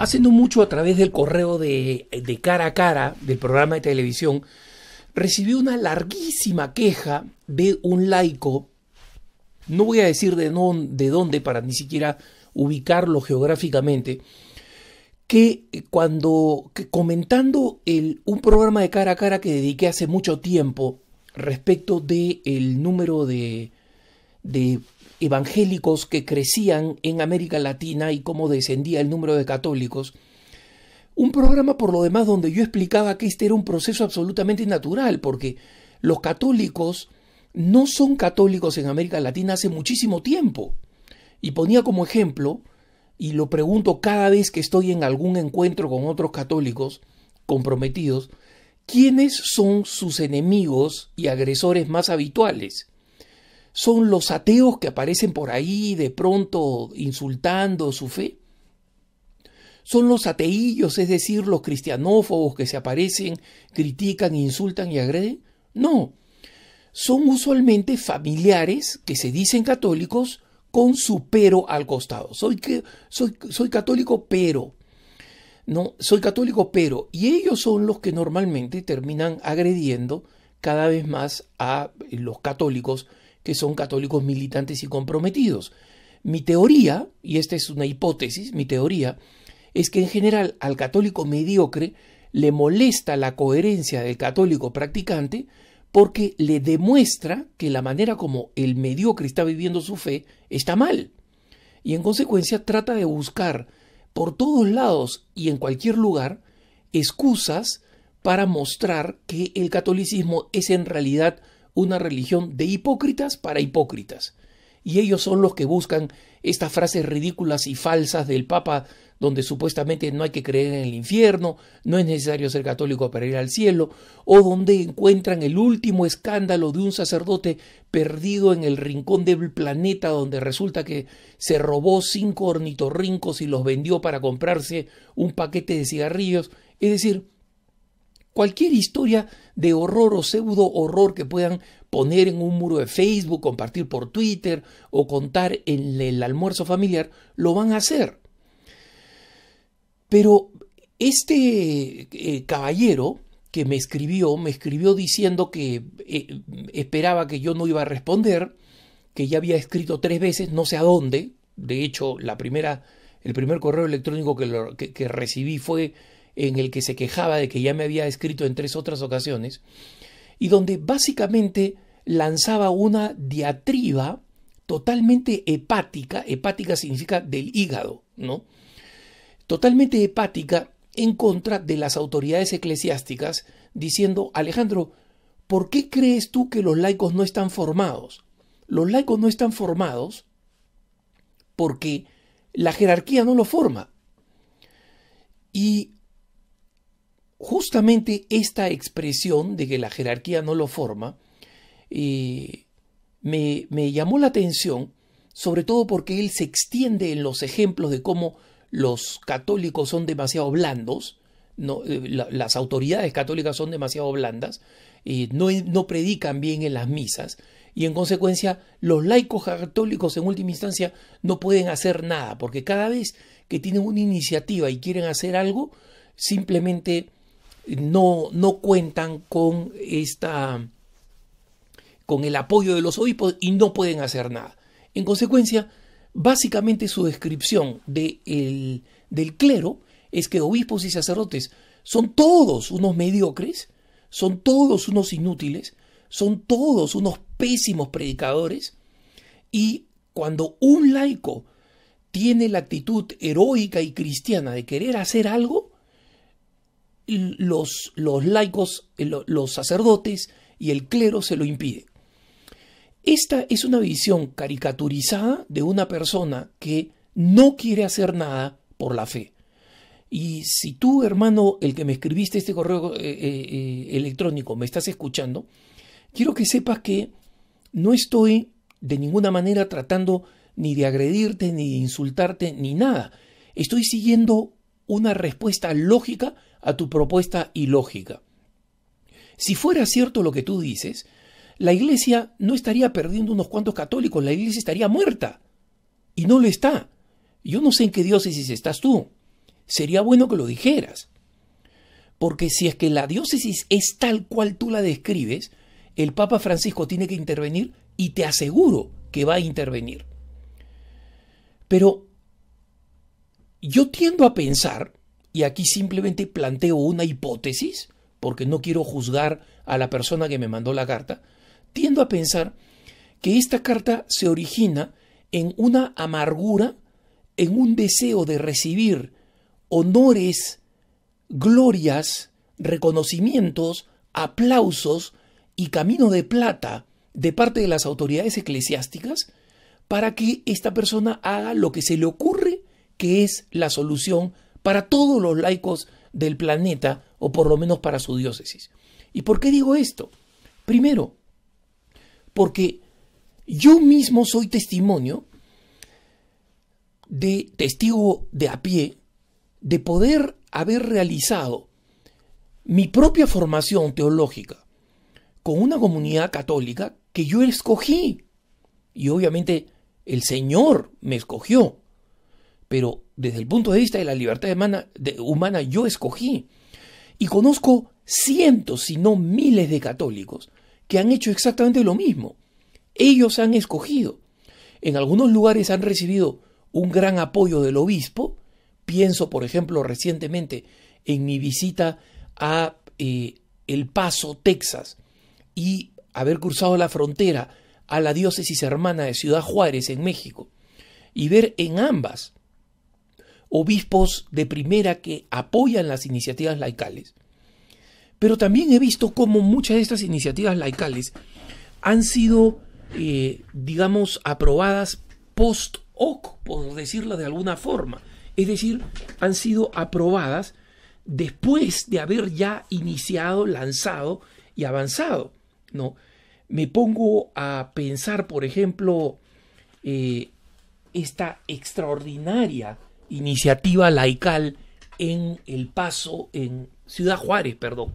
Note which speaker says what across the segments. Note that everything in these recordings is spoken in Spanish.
Speaker 1: Hace no mucho a través del correo de, de cara a cara del programa de televisión, recibí una larguísima queja de un laico, no voy a decir de, de dónde para ni siquiera ubicarlo geográficamente, que cuando comentando el, un programa de cara a cara que dediqué hace mucho tiempo respecto del el número de, de evangélicos que crecían en América Latina y cómo descendía el número de católicos. Un programa por lo demás donde yo explicaba que este era un proceso absolutamente natural, porque los católicos no son católicos en América Latina hace muchísimo tiempo. Y ponía como ejemplo, y lo pregunto cada vez que estoy en algún encuentro con otros católicos comprometidos, ¿quiénes son sus enemigos y agresores más habituales? Son los ateos que aparecen por ahí de pronto insultando su fe. Son los ateillos, es decir, los cristianófobos que se aparecen, critican, insultan y agreden. No, son usualmente familiares que se dicen católicos con su pero al costado. Soy, que, soy, soy católico pero. No, soy católico pero. Y ellos son los que normalmente terminan agrediendo cada vez más a los católicos que son católicos militantes y comprometidos. Mi teoría, y esta es una hipótesis, mi teoría, es que en general al católico mediocre le molesta la coherencia del católico practicante porque le demuestra que la manera como el mediocre está viviendo su fe está mal. Y en consecuencia trata de buscar por todos lados y en cualquier lugar excusas para mostrar que el catolicismo es en realidad una religión de hipócritas para hipócritas. Y ellos son los que buscan estas frases ridículas y falsas del Papa, donde supuestamente no hay que creer en el infierno, no es necesario ser católico para ir al cielo, o donde encuentran el último escándalo de un sacerdote perdido en el rincón del planeta, donde resulta que se robó cinco ornitorrincos y los vendió para comprarse un paquete de cigarrillos. Es decir, Cualquier historia de horror o pseudo horror que puedan poner en un muro de Facebook, compartir por Twitter o contar en el almuerzo familiar, lo van a hacer. Pero este eh, caballero que me escribió, me escribió diciendo que eh, esperaba que yo no iba a responder, que ya había escrito tres veces, no sé a dónde. De hecho, la primera, el primer correo electrónico que recibí fue en el que se quejaba de que ya me había escrito en tres otras ocasiones, y donde básicamente lanzaba una diatriba totalmente hepática, hepática significa del hígado, ¿no? Totalmente hepática en contra de las autoridades eclesiásticas, diciendo, Alejandro, ¿por qué crees tú que los laicos no están formados? Los laicos no están formados porque la jerarquía no lo forma. Y justamente esta expresión de que la jerarquía no lo forma eh, me, llamó la atención, sobre todo porque él se extiende en los ejemplos de cómo los católicos son demasiado blandos, eh, las autoridades católicas son demasiado blandas, eh, no, no predican bien en las misas, y en consecuencia los laicos católicos en última instancia no pueden hacer nada, porque cada vez que tienen una iniciativa y quieren hacer algo, simplemente no, no cuentan con esta con el apoyo de los obispos y no pueden hacer nada. En consecuencia, básicamente su descripción de del clero es que obispos y sacerdotes son todos unos mediocres, son todos unos inútiles, son todos unos pésimos predicadores y cuando un laico tiene la actitud heroica y cristiana de querer hacer algo, los, los laicos, eh, los sacerdotes y el clero se lo impide. Esta es una visión caricaturizada de una persona que no quiere hacer nada por la fe. Y si tú, hermano, el que me escribiste este correo eh, eh, electrónico, me estás escuchando, quiero que sepas que no estoy de ninguna manera tratando ni de agredirte, ni de insultarte, ni nada. Estoy siguiendo una respuesta lógica a tu propuesta ilógica. Si fuera cierto lo que tú dices, la iglesia no estaría perdiendo unos cuantos católicos, la iglesia estaría muerta. Y no lo está. Yo no sé en qué diócesis estás tú. sería bueno que lo dijeras. Porque si es que la diócesis es tal cual tú la describes, el Papa Francisco tiene que intervenir y te aseguro que va a intervenir. Pero yo tiendo a pensar, y aquí simplemente planteo una hipótesis, porque no quiero juzgar a la persona que me mandó la carta, tiendo a pensar que esta carta se origina en una amargura, en un deseo de recibir honores, glorias, reconocimientos, aplausos y camino de plata de parte de las autoridades eclesiásticas para que esta persona haga lo que se le ocurre que es la solución para todos los laicos del planeta o por lo menos para su diócesis. ¿Y por qué digo esto? Primero, porque yo mismo soy testimonio de testigo de a pie de poder haber realizado mi propia formación teológica con una comunidad católica que yo escogí. Y obviamente el Señor me escogió. Pero desde el punto de vista de la libertad humana, yo escogí. Y conozco cientos, si no miles de católicos que han hecho exactamente lo mismo. Ellos han escogido. En algunos lugares han recibido un gran apoyo del obispo. Pienso, por ejemplo, recientemente en mi visita a eh, El Paso, Texas, y haber cruzado la frontera a la diócesis hermana de Ciudad Juárez en México, y ver en ambas obispos de primera que apoyan las iniciativas laicales. Pero también he visto cómo muchas de estas iniciativas laicales han sido, eh, digamos, aprobadas post hoc, por decirlo de alguna forma. Es decir, han sido aprobadas después de haber ya iniciado, lanzado y avanzado. ¿no? Me pongo a pensar, por ejemplo, eh, esta extraordinaria iniciativa laical en El Paso, en Ciudad Juárez, perdón,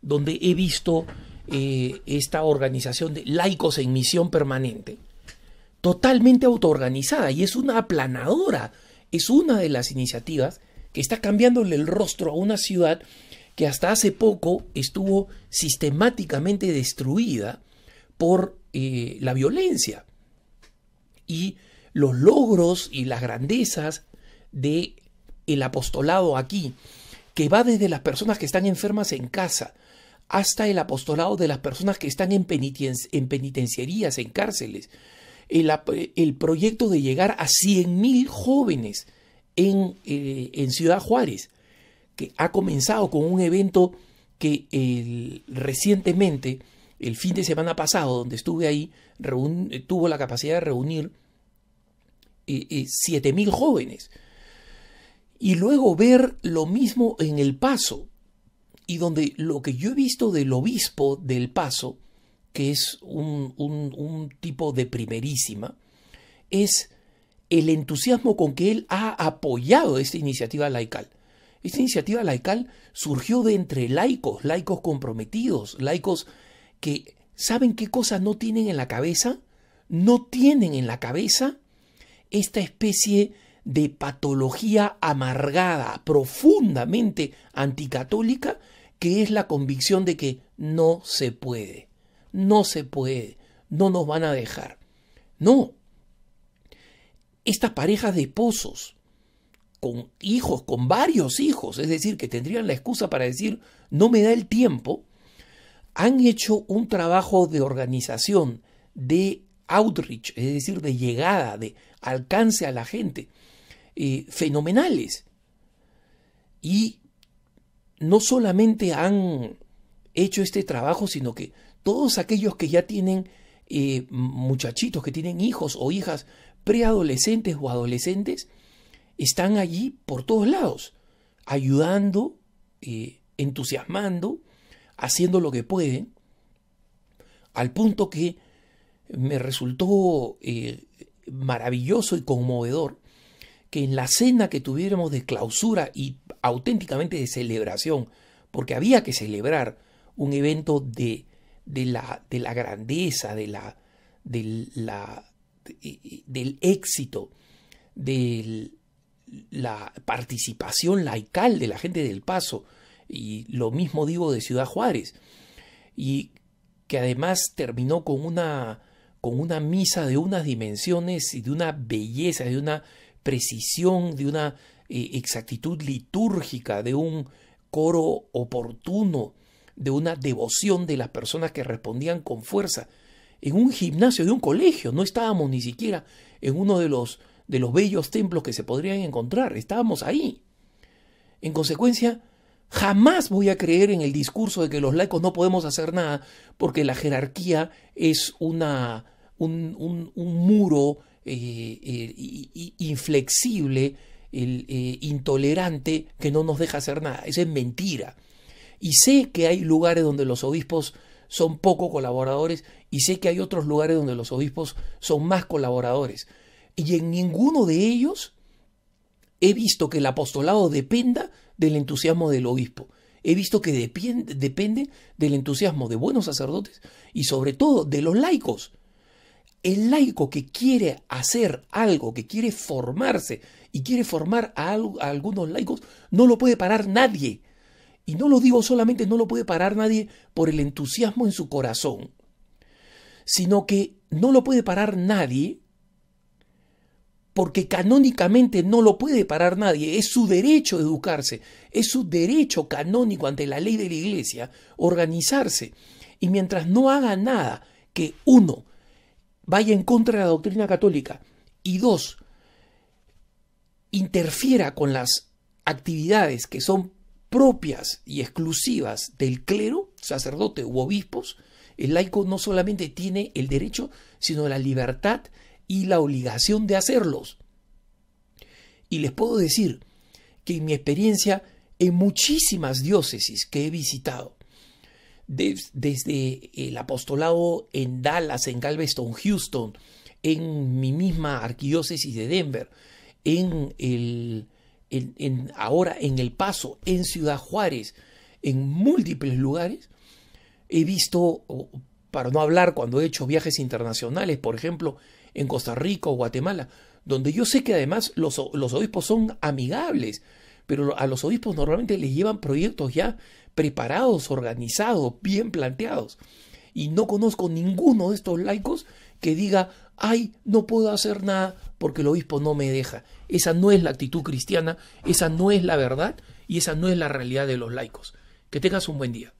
Speaker 1: donde he visto eh, esta organización de laicos en misión permanente, totalmente autoorganizada y es una aplanadora, es una de las iniciativas que está cambiándole el rostro a una ciudad que hasta hace poco estuvo sistemáticamente destruida por eh, la violencia. Y los logros y las grandezas de el apostolado aquí, que va desde las personas que están enfermas en casa hasta el apostolado de las personas que están en, en penitenciarías, en cárceles, el, el, proyecto de llegar a 100.000 jóvenes en, eh, en Ciudad Juárez, que ha comenzado con un evento que recientemente, el fin de semana pasado, donde estuve ahí, tuvo la capacidad de reunir eh, eh, siete mil jóvenes. Y luego ver lo mismo en El Paso, y donde lo que yo he visto del obispo del Paso, que es un, un tipo de primerísima, es el entusiasmo con que él ha apoyado esta iniciativa laical. Esta iniciativa laical surgió de entre laicos, laicos comprometidos, laicos que saben qué cosas no tienen en la cabeza, no tienen en la cabeza esta especie de patología amargada, profundamente anticatólica, que es la convicción de que no se puede, no se puede, no nos van a dejar. No. Estas parejas de pozos, con hijos, con varios hijos, es decir, que tendrían la excusa para decir no me da el tiempo, han hecho un trabajo de organización, de outreach, es decir, de llegada, de alcance a la gente, fenomenales. Y no solamente han hecho este trabajo, sino que todos aquellos que ya tienen eh, muchachitos, que tienen hijos o hijas preadolescentes o adolescentes, están allí por todos lados, ayudando, eh, entusiasmando, haciendo lo que pueden, al punto que me resultó eh, maravilloso y conmovedor que en la cena que tuviéramos de clausura y auténticamente de celebración, porque había que celebrar un evento de, de, la, de la, grandeza, de la, de la, del éxito, del, la participación laical de la gente del Paso, y lo mismo digo de Ciudad Juárez, y que además terminó con una, con una misa de unas dimensiones y de una belleza, de una precisión, de una eh, exactitud litúrgica, de un coro oportuno, de una devoción de las personas que respondían con fuerza. En un gimnasio de un colegio, no estábamos ni siquiera en uno de los, de los bellos templos que se podrían encontrar, estábamos ahí. En consecuencia, jamás voy a creer en el discurso de que los laicos no podemos hacer nada porque la jerarquía es una, un, muro eh, eh, inflexible, eh, intolerante, que no nos deja hacer nada. Eso es mentira. Y sé que hay lugares donde los obispos son poco colaboradores y sé que hay otros lugares donde los obispos son más colaboradores. Y en ninguno de ellos he visto que el apostolado dependa del entusiasmo del obispo. He visto que depende del entusiasmo de buenos sacerdotes y sobre todo de los laicos. El laico que quiere hacer algo, que quiere formarse y quiere formar a, algunos laicos, no lo puede parar nadie. Y no lo digo solamente, no lo puede parar nadie por el entusiasmo en su corazón, sino que no lo puede parar nadie porque canónicamente no lo puede parar nadie, es su derecho educarse, es su derecho canónico ante la ley de la Iglesia organizarse. Y mientras no haga nada que uno vaya en contra de la doctrina católica y dos, interfiera con las actividades que son propias y exclusivas del clero, sacerdote u obispos, el laico no solamente tiene el derecho, sino la libertad y la obligación de hacerlos. Y les puedo decir que en mi experiencia, en muchísimas diócesis que he visitado, desde el apostolado en Dallas, en Galveston, Houston, en mi misma arquidiócesis de Denver, en el en, ahora en El Paso, en Ciudad Juárez, en múltiples lugares, he visto, para no hablar cuando he hecho viajes internacionales, por ejemplo, en Costa Rica o Guatemala, donde yo sé que además los, los obispos son amigables, pero a los obispos normalmente les llevan proyectos ya preparados, organizados, bien planteados. Y no conozco ninguno de estos laicos que diga, ay, no puedo hacer nada porque el obispo no me deja. Esa no es la actitud cristiana, esa no es la verdad y esa no es la realidad de los laicos. Que tengas un buen día.